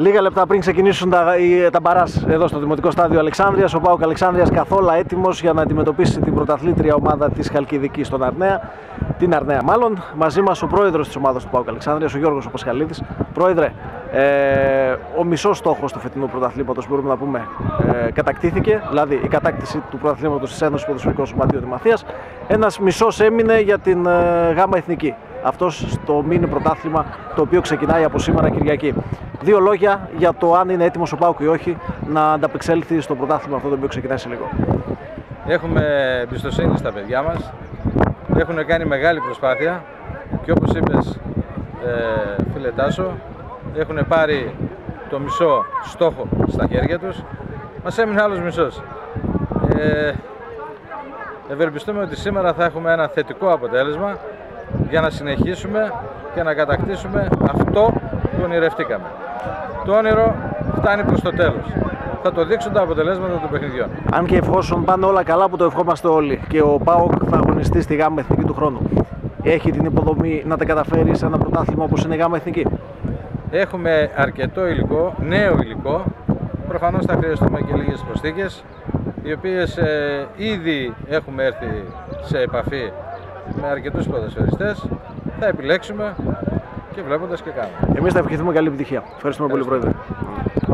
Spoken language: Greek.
Λίγα λεπτά πριν ξεκινήσουν τα, οι- τα μπαράς εδώ στο Δημοτικό Στάδιο Αλεξάνδρειας, ο Πάοκ Αλεξάνδρειας καθόλου έτοιμος για να αντιμετωπίσει την πρωταθλήτρια ομάδα της Χαλκιδικής στον Αρνέα, την Αρνέα μάλλον. Μαζί μας ο πρόεδρος της ομάδας του Πάοκ Αλεξάνδρειας, ο Γιώργος ο Πασχαλίδης. Πρόεδρε, ε, ο μισός στόχος του φετινού πρωταθλήματος μπορούμε να πούμε ε, κατακτήθηκε, δηλαδή η κατάκτηση του πρωταθλήματος της Ένωσης Ποδοσφαιρικών Σωματείων Δημαθίας. Ένας μισός έμεινε για την ε, ΓΑΜΑ Εθνική. Αυτός στο μήνυ πρωτάθλημα το οποίο ξεκινάει από σήμερα Κυριακή. Δύο λόγια για το αν είναι έτοιμος ο Πάουκ ή όχι να ανταπεξέλθει στο πρωτάθλημα αυτό το οποίο ξεκινάει σε λίγο. Έχουμε εμπιστοσύνη στα παιδιά μας. Έχουν κάνει μεγάλη προσπάθεια και όπως είπες ε, φίλε Τάσο, έχουν πάρει το μισό στόχο στα χέρια τους. Μας έμεινε άλλος μισός. Ε, ευελπιστούμε ότι σήμερα θα έχουμε ένα θετικό αποτέλεσμα για να συνεχίσουμε και να κατακτήσουμε αυτό που ονειρευτήκαμε. Το όνειρο φτάνει προς το τέλος. Θα το δείξουν τα αποτελέσματα των παιχνιδιών. Αν και εφόσον πάνε όλα καλά που το ευχόμαστε όλοι και ο Πάοκ θα αγωνιστεί στη ΓΑΜΑ Εθνική του χρόνου, έχει την υποδομή να τα καταφέρει σε ένα πρωτάθλημα όπως είναι η ΓΑΜΑ Εθνική. Έχουμε αρκετό υλικό, νέο υλικό. Προφανώς θα χρειαστούμε και λίγες προσθήκες, οι οποίες ε, ήδη έχουμε έρθει σε επαφή με αρκετούς ποδοσφαιριστές. Θα επιλέξουμε και βλέποντας και κάνουμε. Εμείς θα ευχηθούμε καλή επιτυχία. Ευχαριστούμε πολύ, Ευχαριστώ. Πρόεδρε.